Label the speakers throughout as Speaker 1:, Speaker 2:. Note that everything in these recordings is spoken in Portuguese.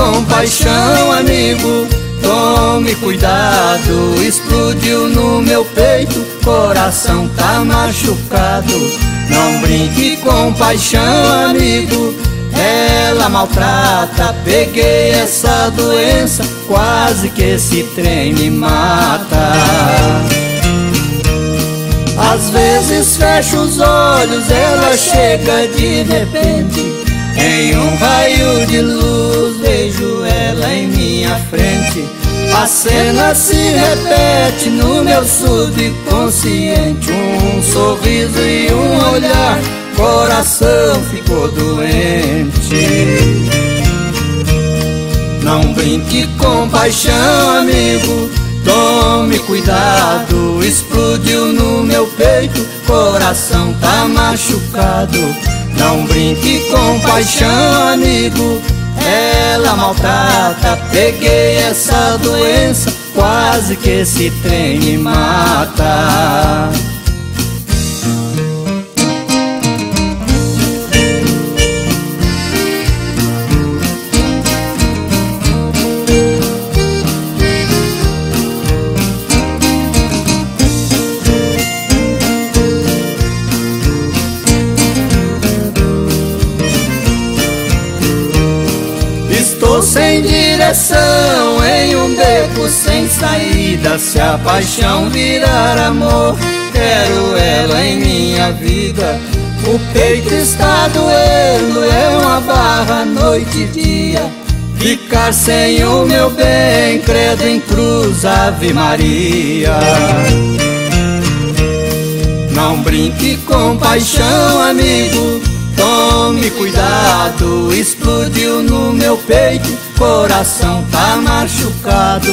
Speaker 1: compaixão, amigo. Tome cuidado, explodiu no meu peito, coração tá machucado. Não brinque com paixão, amigo. Ela maltrata, peguei essa doença, quase que esse trem me mata. Às vezes fecho os olhos, ela chega de repente. Em um raio de luz vejo ela em minha frente. A cena se repete no meu subconsciente. Um sorriso e um olhar, coração ficou doente. Não brinque com paixão, amigo. Tome cuidado, explodiu no meu peito, coração tá machucado. Não brinque com paixão, amigo. Ela maltrata, peguei essa doença, quase que esse trem me mata. Direção, em um beco sem saída. Se a paixão virar amor, quero ela em minha vida. O peito está doendo, é uma barra noite e dia. Ficar sem o meu bem, credo em cruz, Ave Maria. Não brinque com paixão, amigo. Tome cuidado, explodiu no meu peito, coração tá machucado.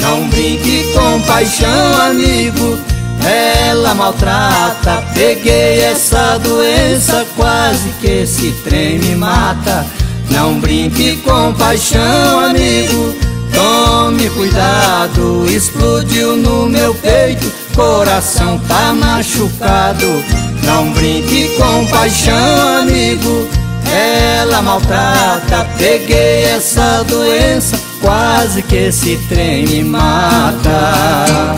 Speaker 1: Não brinque com paixão, amigo. Ela maltrata, peguei essa doença, quase que esse trem me mata. Não brinque com paixão, amigo. Tome cuidado, explodiu no meu peito, coração tá machucado. Não brinque com paixão, amigo. Ela maltrata, peguei essa doença, quase que esse trem me mata.